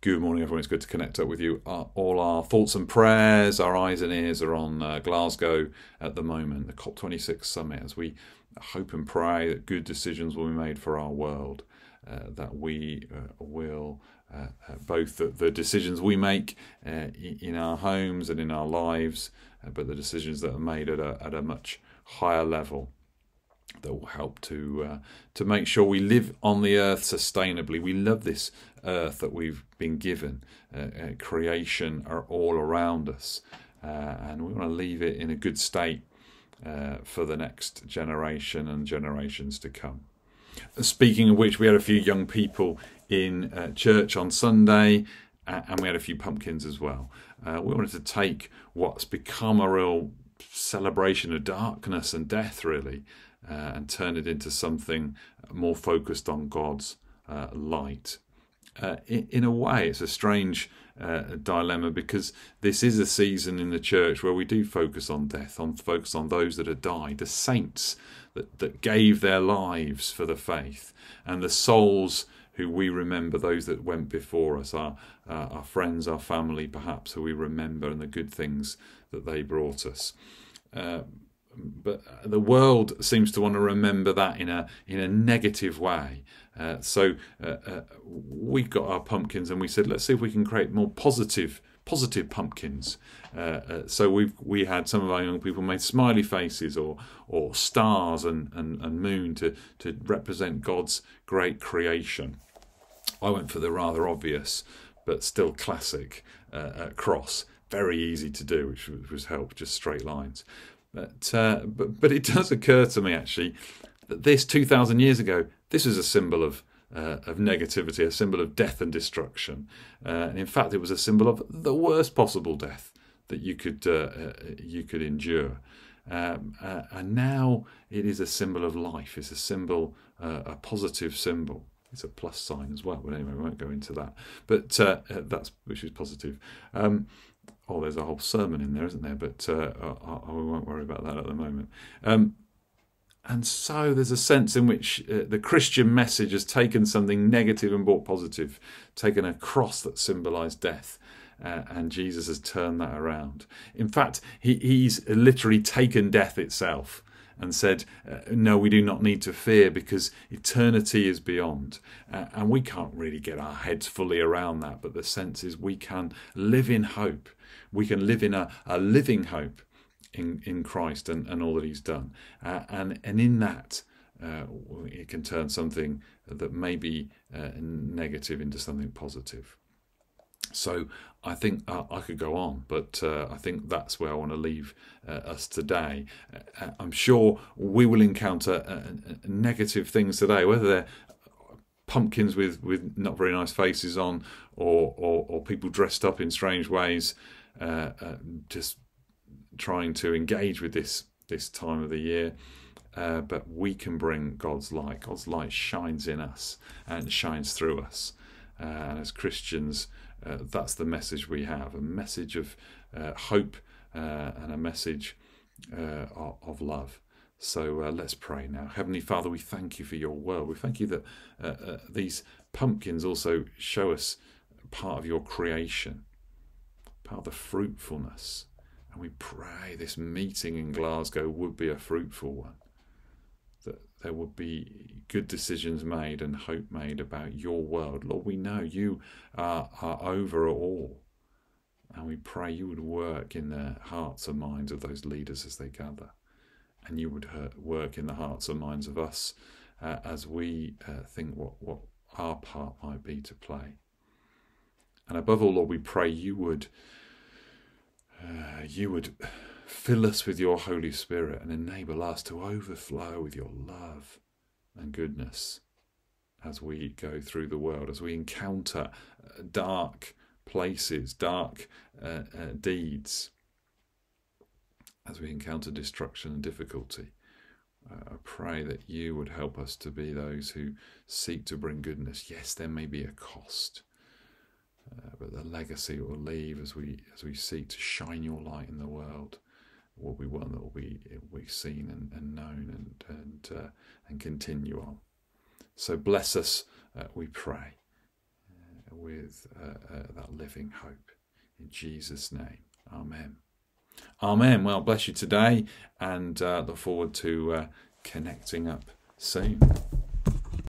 Good morning, everyone. It's good to connect up with you. Uh, all our thoughts and prayers, our eyes and ears are on uh, Glasgow at the moment, the COP26 summit, as we hope and pray that good decisions will be made for our world, uh, that we uh, will, uh, uh, both the, the, decisions we make in our homes and in our lives, but the decisions that are made at a, at a much higher level that will help to uh, to make sure we live on the earth sustainably. We love this earth that we've been given. Uh, uh, creation are all around us, uh, and we want to leave it in a good state uh, for the next generation and generations to come. Speaking of which, we had a few young people in uh, church on Sunday, and we had a few pumpkins as well. we wanted to take what's become a real celebration of darkness and death, really, uh, and turn it into something more focused on God's uh, light. Uh, in, a way, it's a strange uh, dilemma because this is a season in the church where we do focus on death, on focus on those that have died, the saints that, that gave their lives for the faith, and the souls who we remember, those that went before us, our, uh, our friends, our family, perhaps, who we remember, and the good things that they brought us. Uh, but the world seems to want to remember that in a in a negative way. Uh, so uh, uh, we got our pumpkins and we said, let's see if we can create more positive positive pumpkins. Uh, uh, so we we had some of our young people made smiley faces or or stars and, and, and moon to to represent God's great creation. I went for the rather obvious but still classic uh, cross. Very easy to do, which was help, just straight lines. But, uh, but, but it does occur to me actually that this 2,000 years ago, this was a symbol of, uh, of negativity, a symbol of death and destruction. Uh, and in fact, it was a symbol of the worst possible death that you could, uh, uh, you could endure. Um, uh, and now it is a symbol of life. It's a symbol, a positive symbol. It's a plus sign as well. But anyway, we won't go into that. But that's which is positive. Um, oh, there's a whole sermon in there, isn't there? But uh, I, I, won't worry about that at the moment. Um, and so there's a sense in which uh, the Christian message has taken something negative and brought positive, taken a cross that symbolized death. Uh, and Jesus has turned that around. In fact, he, he's literally taken death itself and said, uh, No, we do not need to fear because eternity is beyond. Uh, and we can't really get our heads fully around that, but the sense is we can live in hope we can live in a, a living hope in, in Christ and, and all that He's done. Uh, and, and in that, uh, it can turn something that may be uh, negative into something positive. So I think uh, I could go on, but uh, I think that's where I want to leave uh, us today. Uh, I'm sure we will encounter uh, negative things today, whether they're pumpkins with, with not very nice faces on, or, or, or people dressed up in strange ways uh, uh, just trying to engage with this this time of the year. Uh, but we can bring God's light. God's light shines in us and shines through us. Uh, and as Christians, uh, that's the message we have a message of uh, hope and a message of, of, love. So let's pray now. Heavenly Father, we thank you for your world. We thank you that these pumpkins also show us part of your creation part of the fruitfulness. And we pray this meeting in Glasgow would be a fruitful one. There would be good decisions made and hope made about your world. Lord, we know you are, are over all. And we pray you would work in the hearts and minds of those leaders as they gather. And you would work in the hearts and minds of us uh, as we uh, think what, what our part might be to play. And above all, Lord, we pray you would uh, you would fill us with your Holy Spirit and enable us to overflow with your love and goodness as we go through the world, as we encounter uh, dark places, dark uh, uh, deeds, as we encounter destruction and difficulty. Uh, I pray that you would help us to be those who seek to bring goodness. Yes, there may be a cost. Uh, but the legacy will leave as we as we seek to shine your light in the world will be one that will be be seen and, and known and and uh, and continue on. So bless us, uh, we pray, uh, with uh, uh, that living hope. In Jesus' name, Amen. Amen. Well, bless you today and uh, look forward to connecting up soon.